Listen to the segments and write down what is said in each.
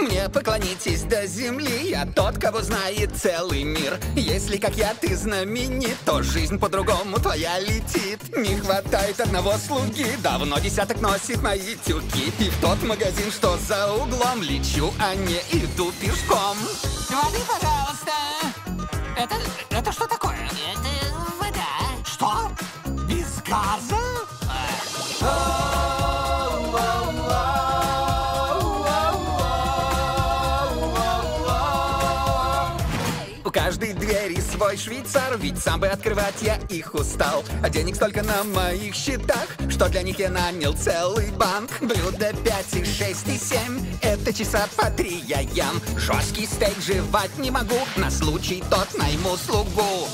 Мне поклонитесь до земли Я тот, кого знает целый мир. Если, как я, ты знаменит То жизнь по-другому твоя летит. Не хватает одного слуги Давно десяток носит мои тюки. И в тот магазин, что за углом Лечу, а не иду пешком. Воды, У каждой двери свой швейцар Ведь сам бы открывать я их устал. А денег столько на моих счетах Что для них я нанял целый банк. Блюдо 5 и 6 и 7 Это часа по три я ям Жесткий стейк жевать не могу На случай тот найму слугу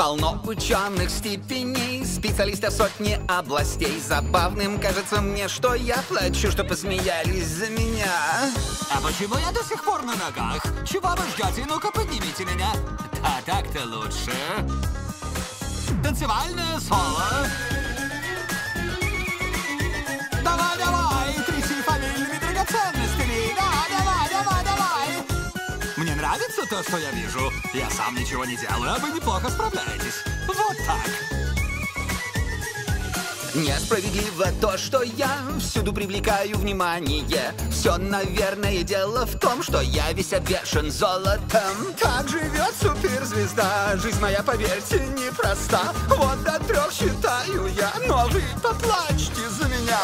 Полно ученых степеней, специалистов сотни областей. Забавным кажется мне, что я плачу, что посмеялись за меня. А почему я до сих пор на ногах? Чего вы ждете? Ну-ка, поднимите меня. А так-то лучше. Танцевальное соло. Нравится то, что я вижу. Я сам ничего не делаю, а вы неплохо справляетесь. Вот так. Несправедливо то, что я всюду привлекаю внимание. Все, наверное, дело в том, что я весь обвешан золотом. Так живет суперзвезда. Жизнь моя, поверьте, непроста. Вот до трех считаю я, но вы поплачьте за меня.